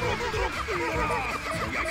よし!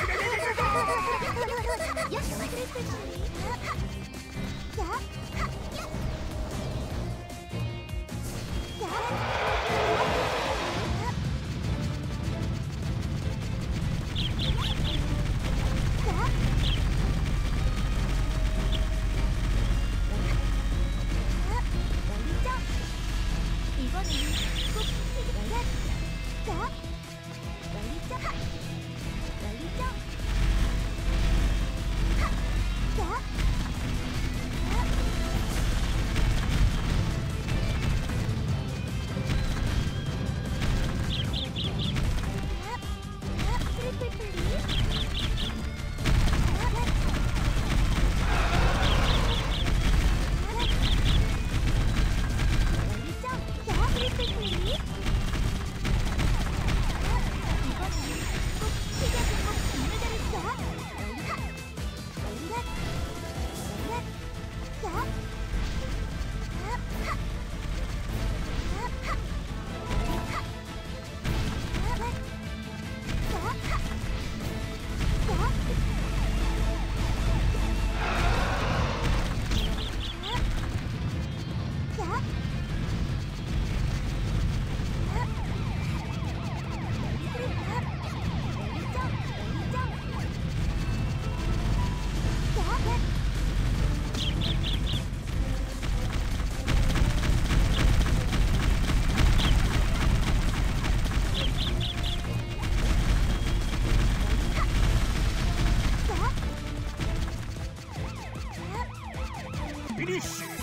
Finish!